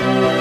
oh